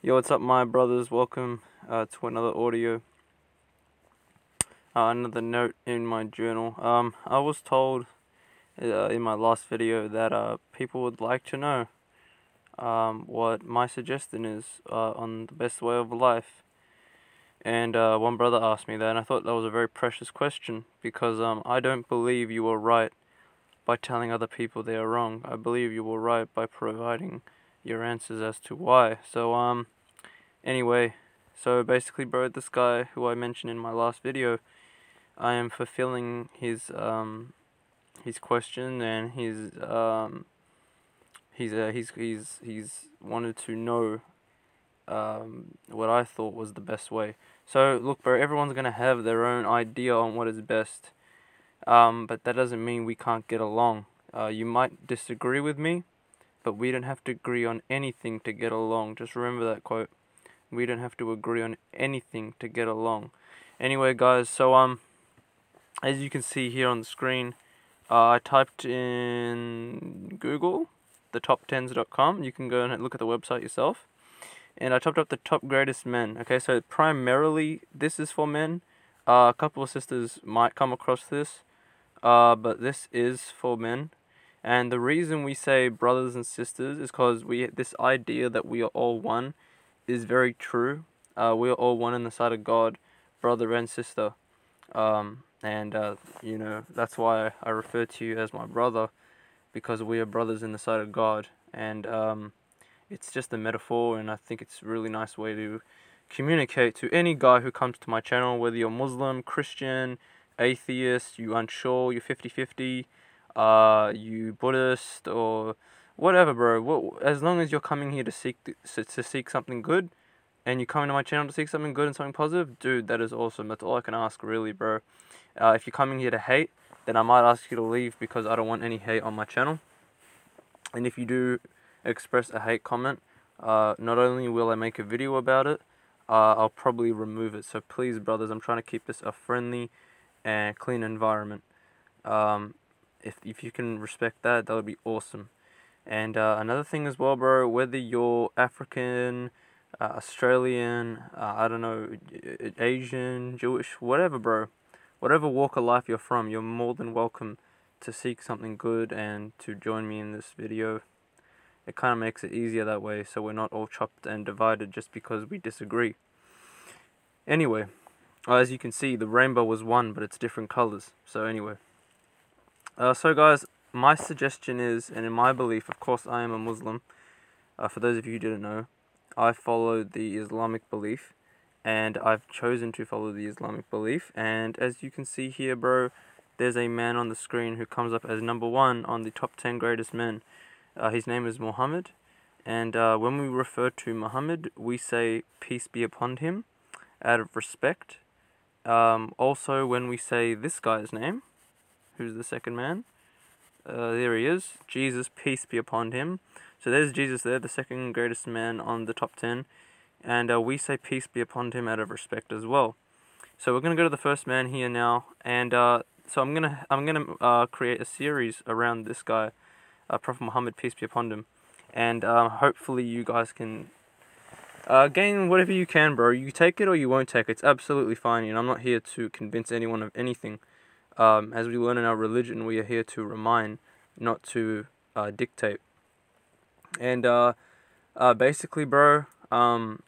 Yo, what's up, my brothers? Welcome uh, to another audio. Uh, another note in my journal. Um, I was told uh, in my last video that uh, people would like to know um, what my suggestion is uh, on the best way of life. And uh, one brother asked me that, and I thought that was a very precious question because um, I don't believe you were right by telling other people they are wrong. I believe you were right by providing your answers as to why. So, um, Anyway, so basically, bro, this guy who I mentioned in my last video, I am fulfilling his um his question and his um he's uh, he's he's he's wanted to know um what I thought was the best way. So look, bro, everyone's gonna have their own idea on what is best. Um, but that doesn't mean we can't get along. Uh, you might disagree with me, but we don't have to agree on anything to get along. Just remember that quote. We don't have to agree on anything to get along. Anyway, guys, so um, as you can see here on the screen, uh, I typed in Google, the top10s.com. You can go and look at the website yourself. And I typed up the top greatest men. Okay, so primarily this is for men. Uh, a couple of sisters might come across this, uh, but this is for men. And the reason we say brothers and sisters is because we this idea that we are all one is very true. Uh, we are all one in the sight of God, brother and sister. Um, and, uh, you know, that's why I refer to you as my brother, because we are brothers in the sight of God. And um, it's just a metaphor, and I think it's a really nice way to communicate to any guy who comes to my channel, whether you're Muslim, Christian, atheist, you're unsure, you're 50-50, uh, you Buddhist, or whatever, bro. What, as long as you're coming here to seek to, to seek something good, and you're coming to my channel to seek something good and something positive, dude, that is awesome. That's all I can ask, really, bro. Uh, if you're coming here to hate, then I might ask you to leave because I don't want any hate on my channel. And if you do express a hate comment, uh, not only will I make a video about it, uh, I'll probably remove it. So please, brothers, I'm trying to keep this a friendly and clean environment. Um, if, if you can respect that, that would be awesome. And uh, another thing as well, bro, whether you're African, uh, Australian, uh, I don't know, Asian, Jewish, whatever, bro, whatever walk of life you're from, you're more than welcome to seek something good and to join me in this video. It kind of makes it easier that way so we're not all chopped and divided just because we disagree. Anyway, as you can see, the rainbow was one, but it's different colors. So anyway. Uh, so guys, my suggestion is, and in my belief, of course I am a Muslim, uh, for those of you who didn't know, I follow the Islamic belief, and I've chosen to follow the Islamic belief, and as you can see here, bro, there's a man on the screen who comes up as number one on the top 10 greatest men. Uh, his name is Muhammad, and uh, when we refer to Muhammad, we say peace be upon him, out of respect. Um, also, when we say this guy's name, who's the second man, uh, there he is. Jesus, peace be upon him. So there's Jesus there, the second greatest man on the top 10. And uh, we say peace be upon him out of respect as well. So we're going to go to the first man here now. And uh, so I'm going to I'm gonna uh, create a series around this guy, uh, Prophet Muhammad, peace be upon him. And uh, hopefully you guys can uh, gain whatever you can, bro. You take it or you won't take it. It's absolutely fine. And I'm not here to convince anyone of anything. Um, as we learn in our religion, we are here to remind, not to uh, dictate. And uh, uh, basically, bro, um,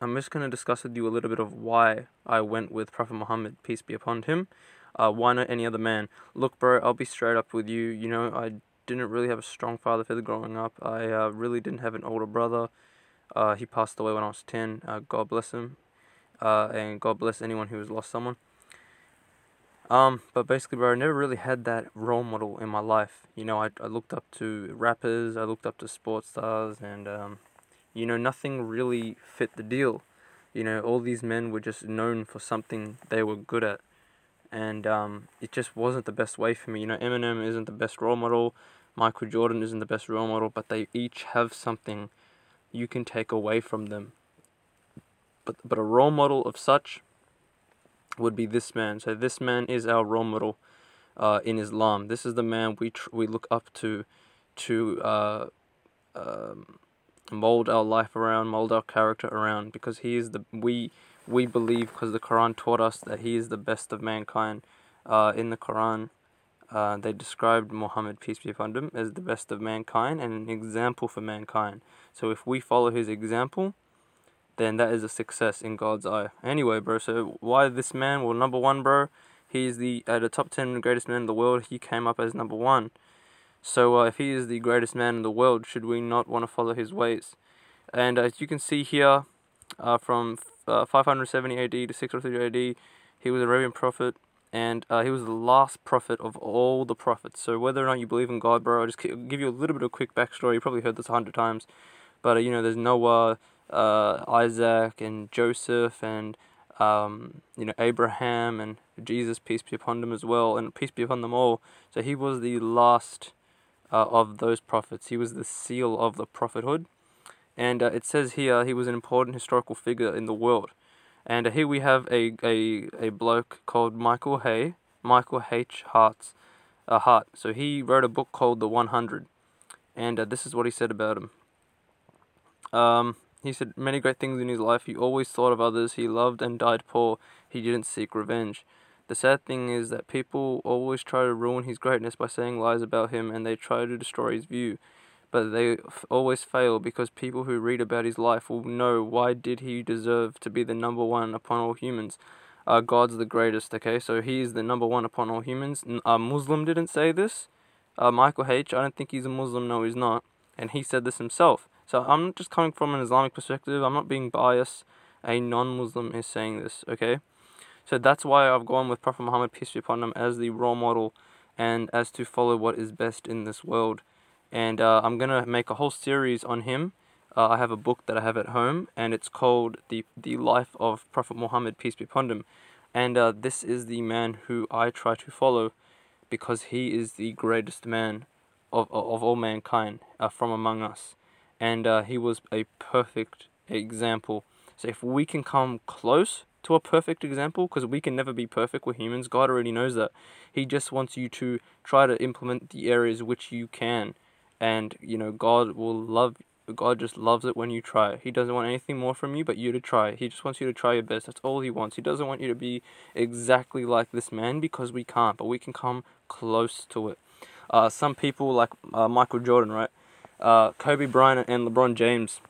I'm just going to discuss with you a little bit of why I went with Prophet Muhammad, peace be upon him. Uh, why not any other man? Look, bro, I'll be straight up with you. You know, I didn't really have a strong father figure growing up. I uh, really didn't have an older brother. Uh, he passed away when I was 10. God bless him. and God bless anyone who has lost someone. Um, but basically, bro, I never really had that role model in my life. You know, I, I looked up to rappers, I looked up to sports stars, and, um, you know, nothing really fit the deal. You know, all these men were just known for something they were good at. And, um, it just wasn't the best way for me. You know, Eminem isn't the best role model, Michael Jordan isn't the best role model, but they each have something you can take away from them. But, but a role model of such would be this man. So this man is our role model uh, in Islam. This is the man we we look up to to uh, um, mold our life around, mold our character around, because he is the we we believe because the Quran taught us that he is the best of mankind. Uh, in the Quran, uh, they described Muhammad peace be upon him as the best of mankind and an example for mankind. So if we follow his example, then that is a success in God's eye. Anyway, bro. So why this man? Well, number one, bro. He's the uh, the top ten greatest man in the world. He came up as number one. So uh, if he is the greatest man in the world, should we not want to follow his ways? And uh, as you can see here, uh, from uh, 570 AD to 603 AD, he was a Arabian prophet, and uh, he was the last prophet of all the prophets. So whether or not you believe in God, bro, I'll just give you a little bit of quick backstory. You probably heard this a hundred times, but uh, you know, there's Noah, Isaac, and Joseph, and um, you know, Abraham, and Jesus, peace be upon them as well, and peace be upon them all. So he was the last uh, of those prophets. He was the seal of the prophethood. And uh, it says here he was an important historical figure in the world. And uh, here we have a, a, a bloke called Michael Hay, Michael H. Hart's, uh, Hart. So he wrote a book called The 100. And uh, this is what he said about him. Um, he said many great things in his life. He always thought of others. He loved and died poor. He didn't seek revenge. The sad thing is that people always try to ruin his greatness by saying lies about him and they try to destroy his view. But they always fail because people who read about his life will know why did he deserve to be the number one upon all humans. Uh, God's the greatest, okay? So he is the number one upon all humans. A Muslim didn't say this. Uh, Michael H., I don't think he's a Muslim. No, he's not. And he said this himself. So I'm just coming from an Islamic perspective. I'm not being biased. A non-Muslim is saying this, okay? So that's why I've gone with Prophet Muhammad, peace be upon him, as the role model and as to follow what is best in this world. And uh, I'm going to make a whole series on him. Uh, I have a book that I have at home, and it's called The, the Life of Prophet Muhammad, peace be upon him. And uh, this is the man who I try to follow because he is the greatest man of, of all mankind uh, from among us. And uh, he was a perfect example. So if we can come close to a perfect example because we can never be perfect. We're humans. God already knows that. He just wants you to try to implement the areas which you can. And, you know, God will love God just loves it when you try. He doesn't want anything more from you but you to try. He just wants you to try your best. That's all he wants. He doesn't want you to be exactly like this man because we can't, but we can come close to it. Uh, some people like uh, Michael Jordan, right? Uh, Kobe Bryant and LeBron James,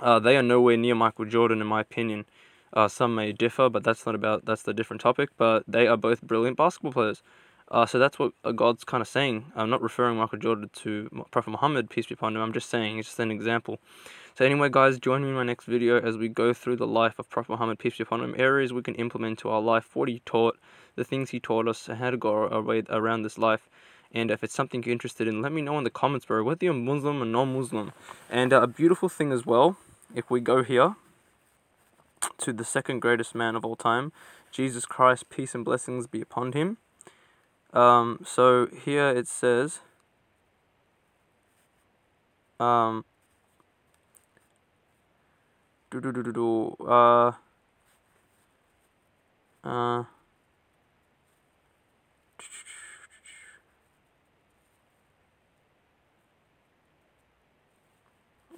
uh, they are nowhere near Michael Jordan in my opinion. Uh, some may differ, but that's not about that's the different topic. But they are both brilliant basketball players. Uh, so that's what uh, God's kind of saying. I'm not referring Michael Jordan to Prophet Muhammad, peace be upon him. I'm just saying, it's just an example. So anyway, guys, join me in my next video as we go through the life of Prophet Muhammad, peace be upon him, areas we can implement to our life, what he taught, the things he taught us, how to go around this life. And if it's something you're interested in, let me know in the comments, bro, whether you're Muslim or non-Muslim. And uh, a beautiful thing as well, if we go here, to the second greatest man of all time, Jesus Christ, peace and blessings be upon him. Um, so here it says, um, do do do do do, uh, uh,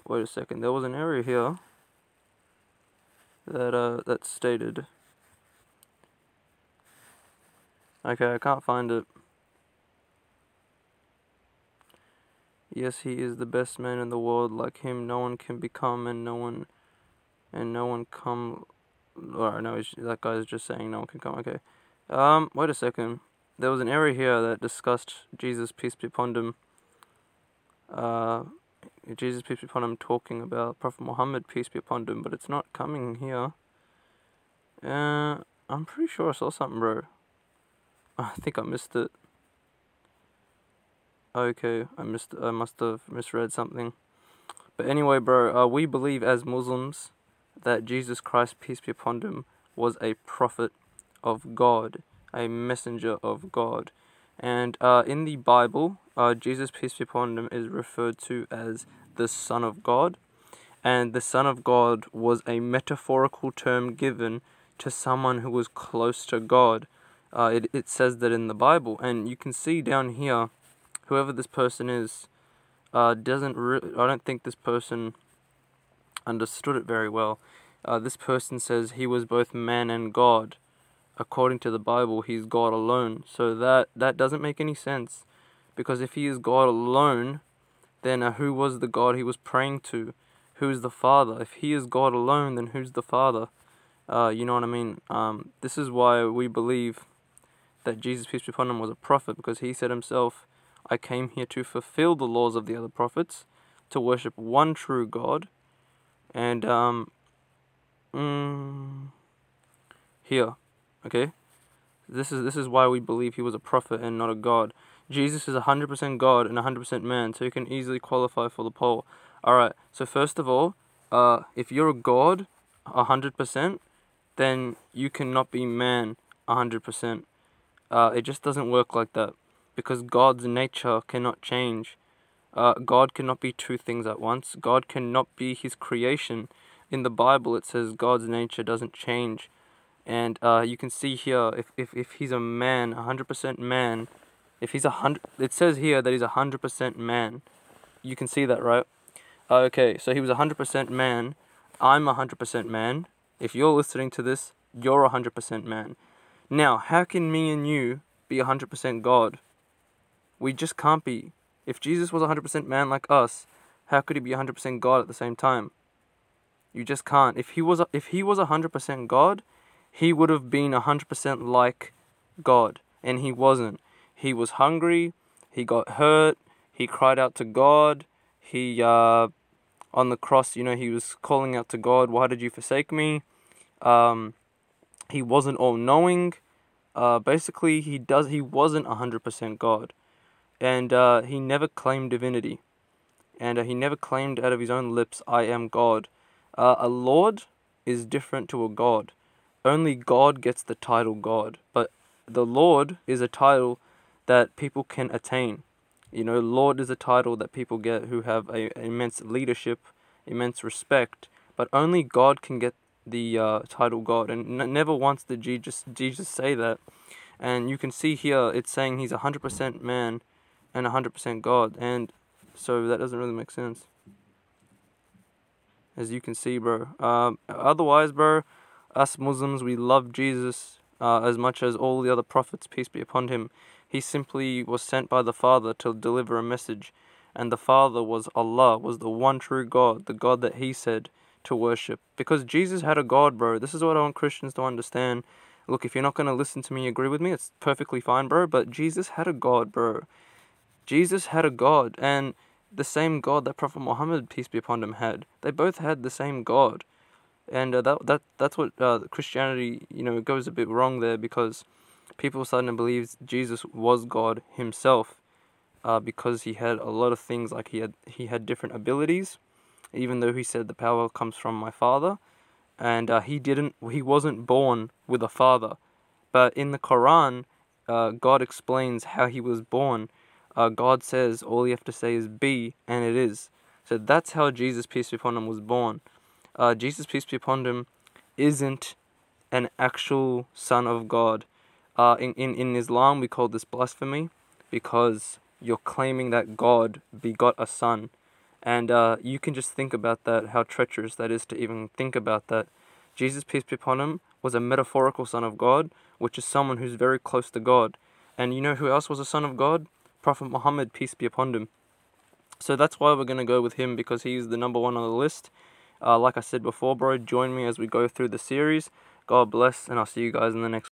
wait a second, there was an area here that uh that stated. Okay, I can't find it. Yes, he is the best man in the world. Like him, no one can become, and no one, and no one come. Or no, that guy's just saying no one can come. Okay. Um, wait a second. There was an area here that discussed Jesus, peace be upon him. Uh, Jesus, peace be upon him, talking about Prophet Muhammad, peace be upon him, but it's not coming here. Uh, I'm pretty sure I saw something, bro. I think I missed it. Okay, I missed. I must have misread something. But anyway, bro, uh, we believe as Muslims that Jesus Christ, peace be upon him, was a prophet of God, a messenger of God. And uh, in the Bible, uh, Jesus, peace be upon him, is referred to as the Son of God. And the Son of God was a metaphorical term given to someone who was close to God. Uh, it, it says that in the Bible. And you can see down here, whoever this person is, uh, doesn't. I don't think this person understood it very well. Uh, this person says he was both man and God. According to the Bible, he's God alone. So that that doesn't make any sense, because if he is God alone, then uh, who was the God he was praying to? Who's the Father? If he is God alone, then who's the Father? Uh, you know what I mean? Um, this is why we believe that Jesus, peace be upon him, was a prophet, because he said himself, I came here to fulfill the laws of the other prophets, to worship one true God, and um, mm, here, okay. This is this is why we believe he was a prophet and not a god. Jesus is 100% God and 100% man, so he can easily qualify for the poll. Alright, so first of all, uh, if you're a God 100%, then you cannot be man 100%. Uh, it just doesn't work like that because God's nature cannot change. Uh, God cannot be two things at once. God cannot be his creation. In the Bible, it says God's nature doesn't change. And uh, you can see here, if, if, if he's a man, 100% man, if he's a hundred, it says here that he's a 100% man. You can see that, right? Okay, so he was a 100% man. I'm a 100% man. If you're listening to this, you're a 100% man. Now, how can me and you be a 100% God? We just can't be. If Jesus was a 100% man like us, how could he be a 100% God at the same time? You just can't. If he was a, if he was a 100% God, he would have been a 100% like God, and he wasn't. He was hungry, he got hurt, he cried out to God, he uh on the cross, you know, he was calling out to God, "Why did you forsake me?" Um he wasn't all knowing. Uh basically, he does he wasn't a 100% God and uh, he never claimed divinity, and uh, he never claimed out of his own lips, "I am God." Uh, a lord is different to a god. Only God gets the title God, but the Lord is a title that people can attain. You know, Lord is a title that people get who have a, immense leadership, immense respect, but only God can get the uh, title God. And never once did Jesus, Jesus say that. And you can see here, it's saying he's a 100% man and 100% God. And so that doesn't really make sense. As you can see, bro. Um, otherwise, bro, us Muslims, we love Jesus uh, as much as all the other prophets, peace be upon him. He simply was sent by the Father to deliver a message. And the Father was Allah, was the one true God, the God that he said to worship. Because Jesus had a God, bro. This is what I want Christians to understand. Look, if you're not going to listen to me, agree with me, it's perfectly fine, bro. But Jesus had a God, bro. Jesus had a God, and the same God that Prophet Muhammad, peace be upon him, had. They both had the same God, and uh, that that that's what uh, Christianity, you know, goes a bit wrong there because people starting to believe Jesus was God himself, uh, because he had a lot of things like he had he had different abilities, even though he said the power comes from my Father, and uh, he didn't he wasn't born with a father, but in the Quran, uh, God explains how he was born uh, God says all you have to say is be, and it is. So that's how Jesus, peace be upon him, was born. Uh, Jesus, peace be upon him, isn't an actual son of God. Uh, in, in, in Islam, we call this blasphemy because you're claiming that God begot a son. And uh, you can just think about that, how treacherous that is to even think about that. Jesus, peace be upon him, was a metaphorical son of God, which is someone who's very close to God. And you know who else was a son of God? Prophet Muhammad, peace be upon him. So that's why we're going to go with him because he's the number one on the list. Uh, like I said before, bro, join me as we go through the series. God bless, and I'll see you guys in the next